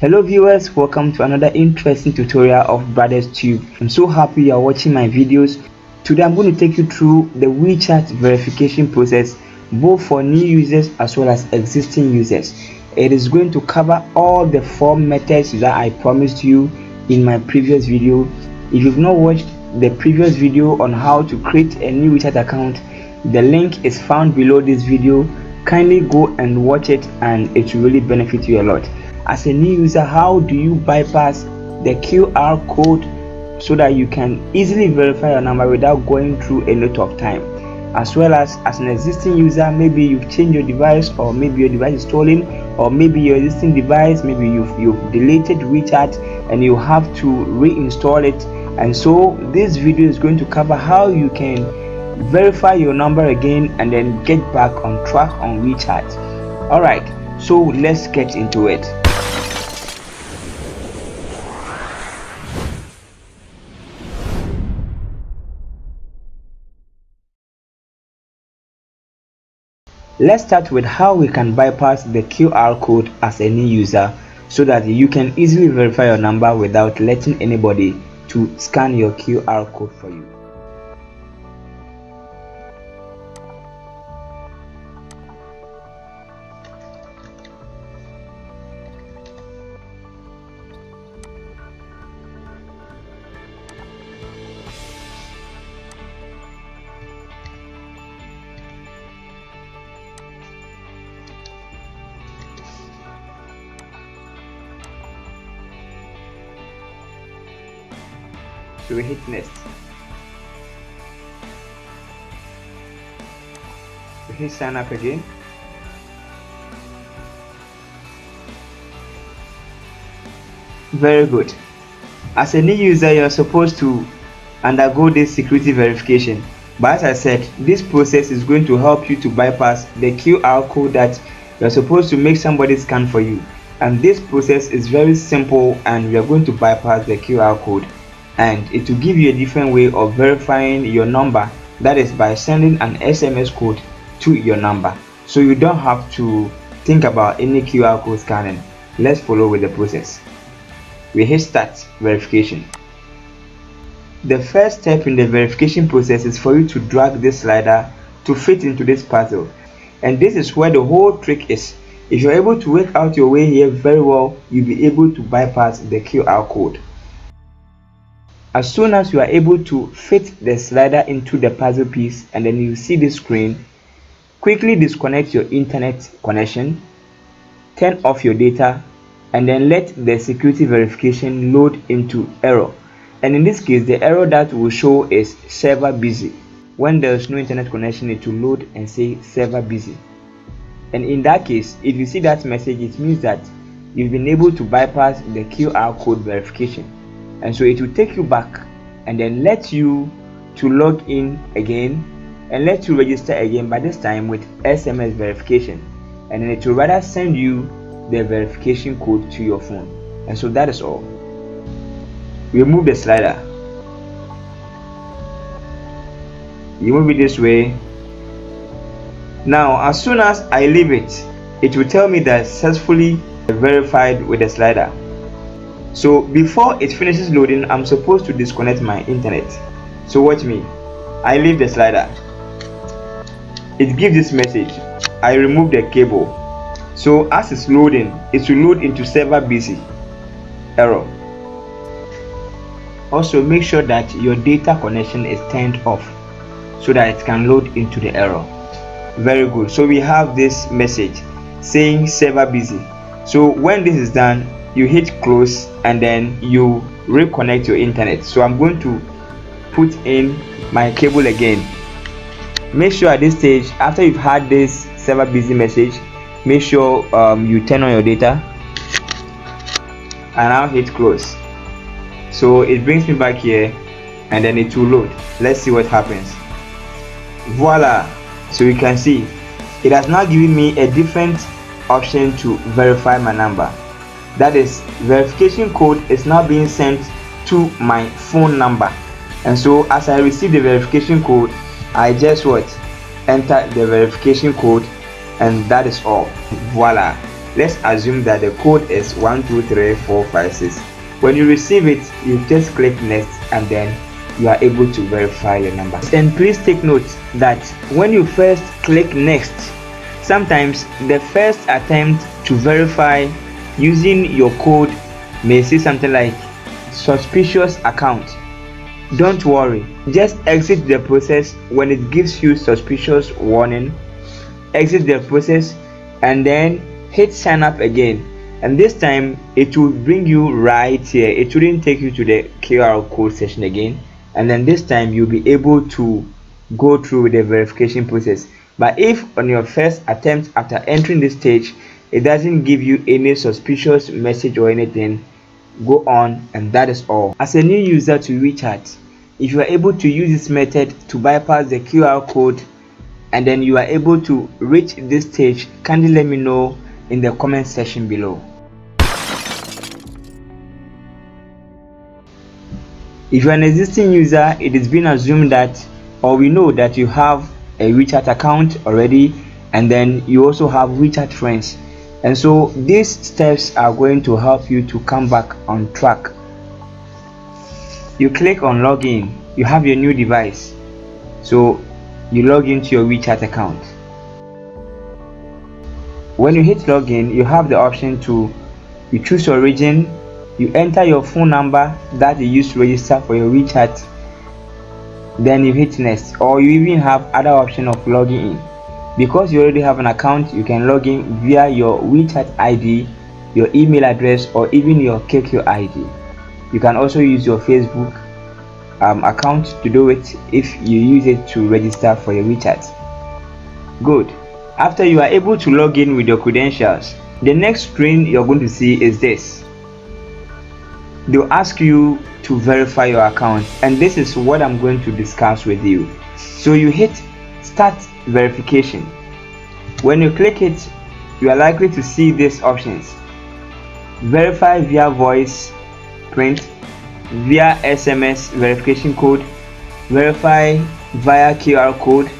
Hello viewers, welcome to another interesting tutorial of BradezTube. I'm so happy you are watching my videos. Today I'm going to take you through the WeChat verification process both for new users as well as existing users. It is going to cover all the four methods that I promised you in my previous video. If you've not watched the previous video on how to create a new WeChat account, the link is found below this video. Kindly go and watch it and it will really benefit you a lot as a new user how do you bypass the QR code so that you can easily verify your number without going through a lot of time? As well as as an existing user maybe you've changed your device or maybe your device is stolen or maybe your existing device maybe you've, you've deleted WeChat and you have to reinstall it. And so this video is going to cover how you can verify your number again and then get back on track on WeChat. Alright so let's get into it Let's start with how we can bypass the QR code as a new user so that you can easily verify your number without letting anybody to scan your QR code for you. Hit next hit sign up again? Very good. As a new user you're supposed to undergo this security verification. But as i said this process is going to help you to bypass the qr code that you're supposed to make somebody scan for you. And this process is very simple and we are going to bypass the qr code and it will give you a different way of verifying your number. That is by sending an SMS code to your number. So you don't have to think about any QR code scanning. Let's follow with the process. We hit start verification. The first step in the verification process is for you to drag this slider to fit into this puzzle. And this is where the whole trick is. If you're able to work out your way here very well you'll be able to bypass the QR code as soon as you are able to fit the slider into the puzzle piece and then you see the screen quickly disconnect your internet connection turn off your data and then let the security verification load into error. And in this case the error that will show is server busy. When there is no internet connection it will load and say server busy. And in that case if you see that message it means that you've been able to bypass the QR code verification and so it will take you back and then let you to log in again and let you register again by this time with SMS verification. And then it will rather send you the verification code to your phone. And so that is all. Remove the slider. You move it this way. Now as soon as I leave it it will tell me that successfully verified with the slider so before it finishes loading i'm supposed to disconnect my internet. So watch me. I leave the slider. It gives this message. I remove the cable. So as it's loading it will load into server busy. Error. Also make sure that your data connection is turned off so that it can load into the error. Very good. So we have this message saying server busy. So when this is done you hit close and then you reconnect your internet. So i'm going to put in my cable again. Make sure at this stage after you've had this server busy message make sure um, you turn on your data and now hit close. So it brings me back here and then it will load. Let's see what happens. Voila. So you can see it has now given me a different option to verify my number that is verification code is now being sent to my phone number. And so as i receive the verification code i just what? Enter the verification code and that is all. Voila. Let's assume that the code is 123456 when you receive it you just click next and then you are able to verify your number. And please take note that when you first click next sometimes the first attempt to verify using your code may see something like suspicious account. Don't worry just exit the process when it gives you suspicious warning. Exit the process and then hit sign up again. And this time it will bring you right here. It shouldn't take you to the qr code session again. And then this time you'll be able to go through the verification process. But if on your first attempt after entering this stage it doesn't give you any suspicious message or anything. Go on and that is all. As a new user to WeChat if you are able to use this method to bypass the QR code and then you are able to reach this stage kindly let me know in the comment section below. If you're an existing user it is being assumed that or we know that you have a WeChat account already and then you also have WeChat friends and so these steps are going to help you to come back on track. You click on login. You have your new device. So you log into your WeChat account. When you hit login you have the option to you choose your region. You enter your phone number that you use to register for your WeChat. Then you hit next. Or you even have other option of logging in because you already have an account you can log in via your WeChat ID your email address or even your QQ ID you can also use your Facebook um, account to do it if you use it to register for your WeChat. Good. After you are able to log in with your credentials the next screen you're going to see is this. They'll ask you to verify your account and this is what I'm going to discuss with you. So you hit start verification. When you click it you are likely to see these options. Verify via voice print via sms verification code verify via qr code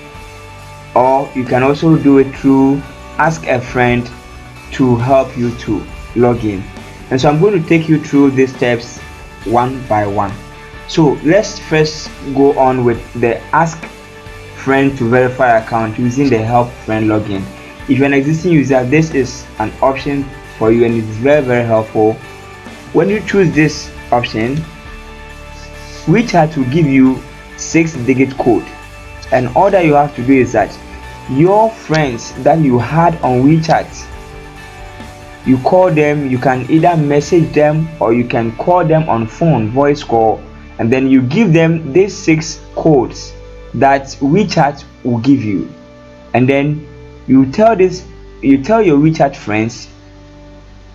or you can also do it through ask a friend to help you to log in. And so i'm going to take you through these steps one by one. So let's first go on with the ask friend to verify account using the help friend login. If you're an existing user this is an option for you and it's very very helpful. When you choose this option WeChat will give you six digit code. And all that you have to do is that your friends that you had on WeChat you call them you can either message them or you can call them on phone voice call and then you give them these six codes that WeChat will give you. And then you tell this you tell your WeChat friends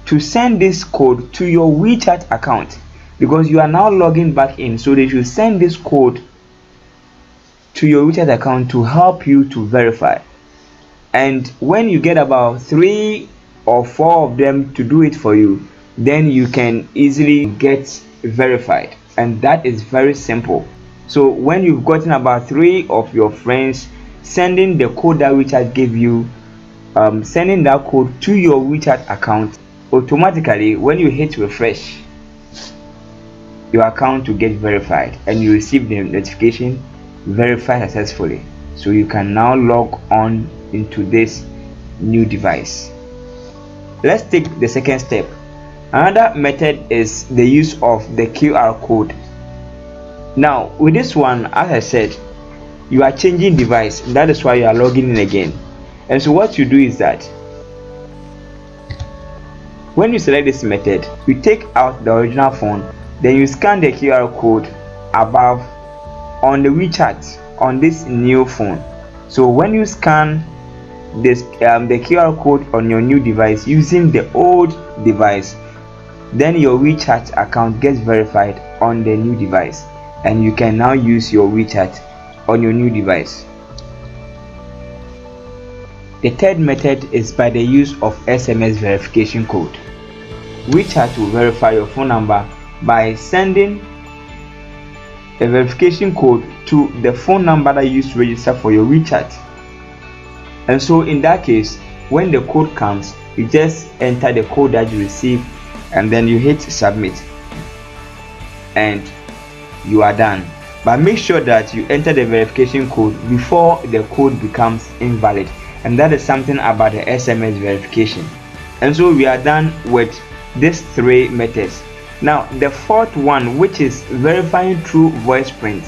to send this code to your WeChat account because you are now logging back in. So they should send this code to your WeChat account to help you to verify. And when you get about three or four of them to do it for you then you can easily get verified. And that is very simple so when you've gotten about three of your friends sending the code that WeChat gave you um, sending that code to your WeChat account automatically when you hit refresh your account will get verified and you receive the notification verified successfully. So you can now log on into this new device. Let's take the second step. Another method is the use of the QR code now with this one as i said you are changing device that is why you are logging in again. And so what you do is that when you select this method you take out the original phone then you scan the qr code above on the wechat on this new phone. So when you scan this um, the qr code on your new device using the old device then your wechat account gets verified on the new device and you can now use your WeChat on your new device. The third method is by the use of SMS verification code. WeChat will verify your phone number by sending a verification code to the phone number that you used to register for your WeChat. And so in that case, when the code comes, you just enter the code that you receive and then you hit submit and you are done. But make sure that you enter the verification code before the code becomes invalid. And that is something about the sms verification. And so we are done with these three methods. Now the fourth one which is verifying through voice print.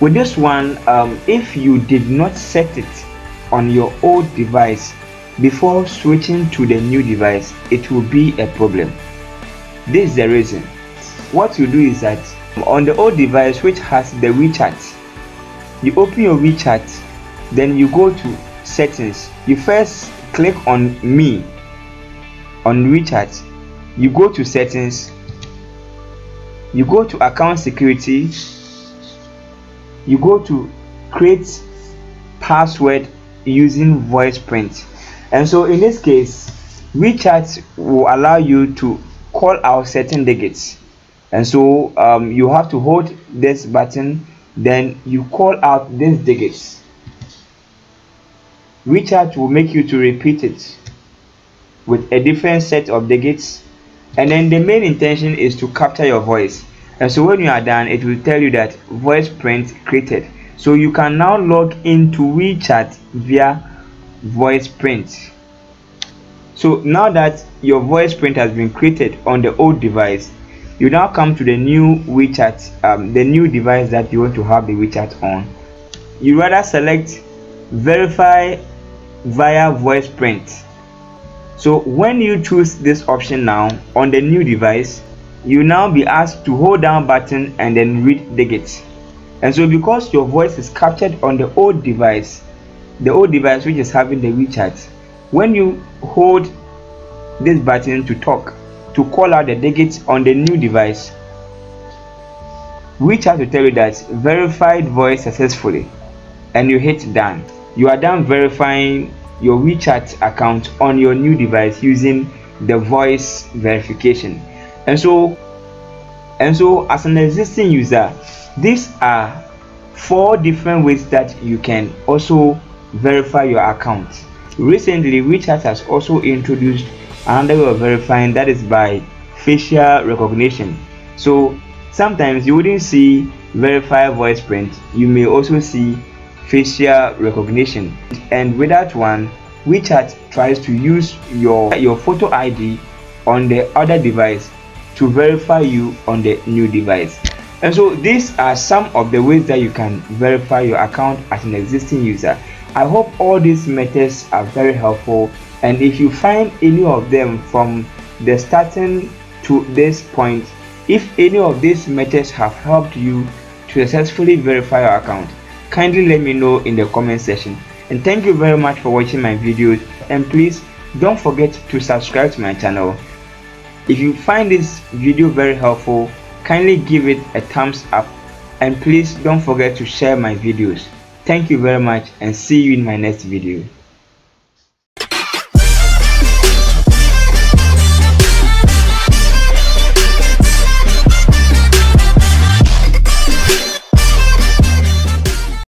With this one um, if you did not set it on your old device before switching to the new device it will be a problem. This is the reason. What you do is that on the old device which has the WeChat. You open your WeChat then you go to settings. You first click on me on WeChat. You go to settings. You go to account security. You go to create password using voice print. And so in this case WeChat will allow you to call out certain digits and so um, you have to hold this button then you call out these digits WeChat will make you to repeat it with a different set of digits. And then the main intention is to capture your voice. And so when you are done it will tell you that voice print created. So you can now log into WeChat via voice print. So now that your voice print has been created on the old device you now come to the new WeChat um, the new device that you want to have the WeChat on. You rather select verify via voice print. So when you choose this option now on the new device you now be asked to hold down button and then read digits and so because your voice is captured on the old device the old device which is having the WeChat when you hold this button to talk to call out the digits on the new device WeChat will tell you that verified voice successfully and you hit done. You are done verifying your WeChat account on your new device using the voice verification. And so and so as an existing user these are four different ways that you can also verify your account. Recently WeChat has also introduced another way of verifying that is by facial recognition. So sometimes you wouldn't see verify voice print. You may also see facial recognition. And with that one WeChat tries to use your your photo ID on the other device to verify you on the new device. And so these are some of the ways that you can verify your account as an existing user. I hope all these methods are very helpful and if you find any of them from the starting to this point if any of these methods have helped you to successfully verify your account kindly let me know in the comment section and thank you very much for watching my videos and please don't forget to subscribe to my channel if you find this video very helpful, kindly give it a thumbs up and please don't forget to share my videos. Thank you very much and see you in my next video.